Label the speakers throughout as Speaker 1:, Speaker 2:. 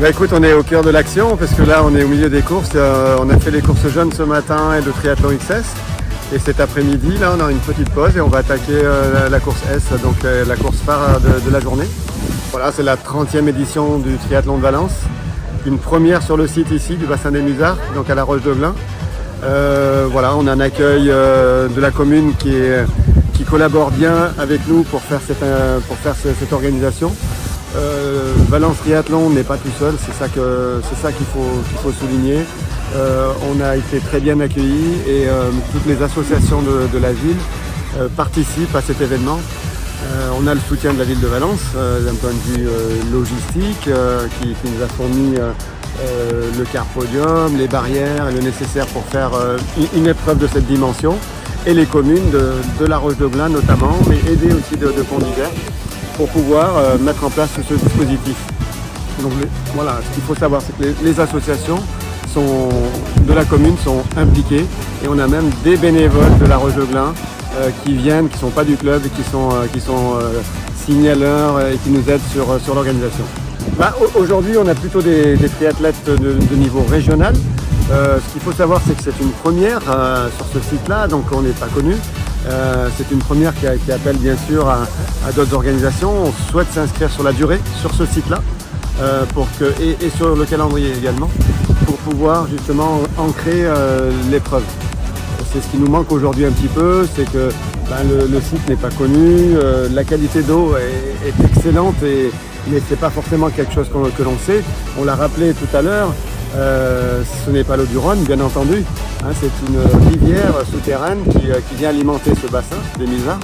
Speaker 1: Bah on est au cœur de l'action parce que là on est au milieu des courses. Euh, on a fait les courses jeunes ce matin et le triathlon XS. Et cet après-midi, là, on a une petite pause et on va attaquer euh, la, course S, donc euh, la course phare de, la journée. Voilà, c'est la 30e édition du triathlon de Valence. Une première sur le site ici du bassin des Musards, donc à la Roche de Glin. voilà, on a un accueil de la commune qui, collabore bien avec nous pour faire cette organisation. Euh, Valence Triathlon n'est pas tout seul, c'est ça qu'il faut, souligner. Euh, on a été très bien accueillis et euh, toutes les associations de, la ville participent à cet événement. on a le soutien de la ville de Valence d'un point de vue logistique qui, nous a fourni le car podium, les barrières et le nécessaire pour faire une épreuve de cette dimension et les communes de, la Roche de Glin notamment, mais aidées aussi de, de Pont d'Hiver pour pouvoir euh, mettre en place ce dispositif. Donc voilà, ce qu'il faut savoir, c'est que les, associations de la commune sont impliquées et on a même des bénévoles de la Roche de Glin euh, qui viennent, qui ne sont pas du club, qui sont, euh, qui sont signaleurs et qui nous aident sur, sur l'organisation. Bah, aujourd'hui, on a plutôt des, triathlètes de, niveau régional. ce qu'il faut savoir, c'est que c'est une première sur ce site-là, donc on n'est pas connu. Euh, c'est une première qui, appelle bien sûr à, d'autres organisations. On souhaite s'inscrire sur la durée sur ce site-là euh, et, sur le calendrier également pour pouvoir justement ancrer euh, l'épreuve. C'est ce qui nous manque aujourd'hui un petit peu, c'est que ben, le, site n'est pas connu, la qualité d'eau est, excellente, mais ce n'est pas forcément quelque chose que l'on sait. On l'a rappelé tout à l'heure, euh, ce n'est pas l'eau du Rhône, bien entendu. Hein, c'est une rivière souterraine qui, euh, vient alimenter ce bassin des Misards,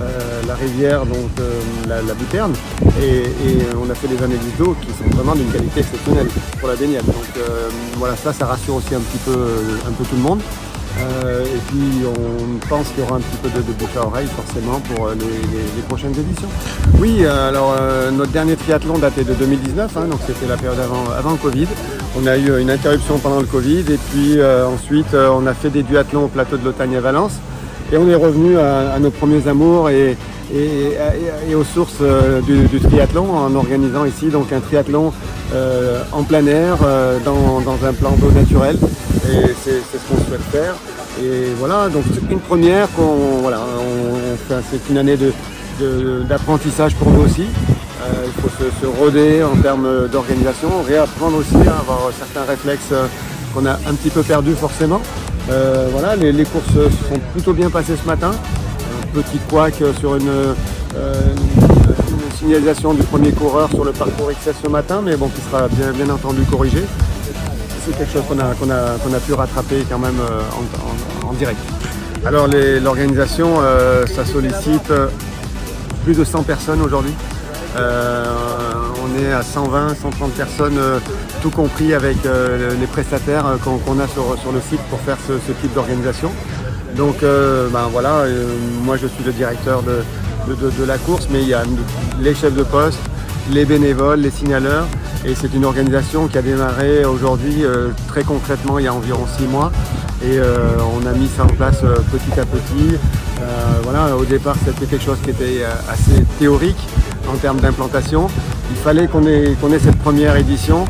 Speaker 1: euh, la rivière, donc la, la, Buterne. Et, on a fait des analyses d'eau qui sont vraiment d'une qualité exceptionnelle pour la baignade. Donc voilà, ça, ça rassure aussi un petit peu, un peu tout le monde. Euh, et puis on pense qu'il y aura un petit peu de, bouche à oreille forcément pour euh, les, prochaines éditions. Oui, euh, alors notre dernier triathlon datait de 2019, hein, donc c'était la période avant, avant Covid. On a eu une interruption pendant le Covid et puis ensuite on a fait des duathlons au plateau de l'Otagne à Valence et on est revenu à, nos premiers amours et, aux sources du, triathlon en organisant ici donc un triathlon en plein air dans, dans un plan d'eau naturel et c'est ce qu'on souhaite faire. Et voilà, donc une première voilà, c'est une année d'apprentissage pour nous aussi. Euh, il faut se, roder en termes d'organisation, réapprendre aussi à avoir certains réflexes euh, qu'on a un petit peu perdus forcément. Euh, voilà, les, courses se sont plutôt bien passées ce matin. Un petit couac sur une, signalisation du premier coureur sur le parcours XS ce matin, mais bon, qui sera bien, entendu corrigé c'est quelque chose qu'on a, pu rattraper quand même euh, en, direct. Alors l'organisation, euh, ça sollicite euh, plus de 100 personnes aujourd'hui. on est à 120, 130 personnes, tout compris avec les prestataires qu'on a sur, le site pour faire ce, type d'organisation. Donc ben voilà, moi je suis le directeur de, de, la course, mais il y a les chefs de poste, les bénévoles, les signaleurs, et c'est une organisation qui a démarré aujourd'hui euh, très concrètement il y a environ six mois. Et euh, on a mis ça en place euh, petit à petit. voilà, au départ c'était quelque chose qui était assez théorique en termes d'implantation. Il fallait qu'on ait, ait, cette première édition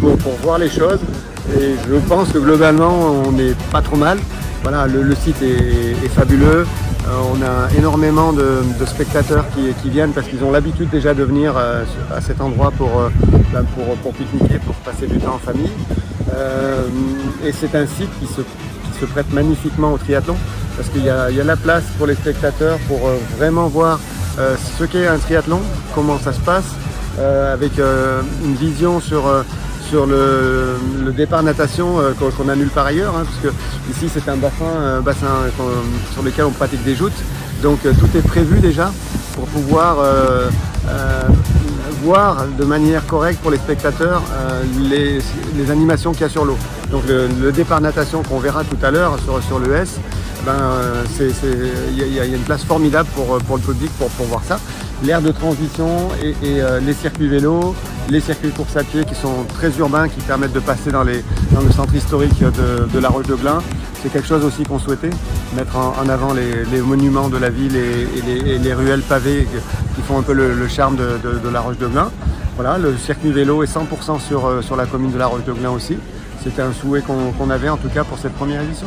Speaker 1: pour, voir les choses. Et je pense que globalement on n'est pas trop mal. Voilà, le, site est fabuleux. Euh, on a énormément de, spectateurs qui, viennent parce qu'ils ont l'habitude déjà de venir euh, à cet endroit euh, ben, pour, pour, pique-niquer, pour passer du temps en famille. et c'est un site qui se, prête magnifiquement au triathlon parce qu'il y, a la place pour les spectateurs pour vraiment voir ce qu'est un triathlon, comment ça se passe, avec une vision sur sur le, départ natation euh, qu'on a nulle part ailleurs, hein, parce que ici c'est un bassin, bassin sur lequel on pratique des joutes. Donc euh, tout est prévu déjà pour pouvoir euh, voir de manière correcte pour les spectateurs les, animations qu'il y a sur l'eau. Donc le, départ natation qu'on verra tout à l'heure sur, sur le S, ben, il y, a une place formidable pour, pour le public pour, voir ça. L'air de transition et, les circuits vélos, les circuits course à pied qui sont très urbains, qui permettent de passer dans, le centre historique de, la Roche de Glin. C'est quelque chose aussi qu'on souhaitait, mettre en, avant les, monuments de la ville et, les, ruelles pavées qui font un peu le, charme de, la Roche de Glin. Voilà, le circuit vélo est 100% sur, sur la commune de La Roche-de-Glin aussi. C'était un souhait qu'on avait en tout cas pour cette première édition.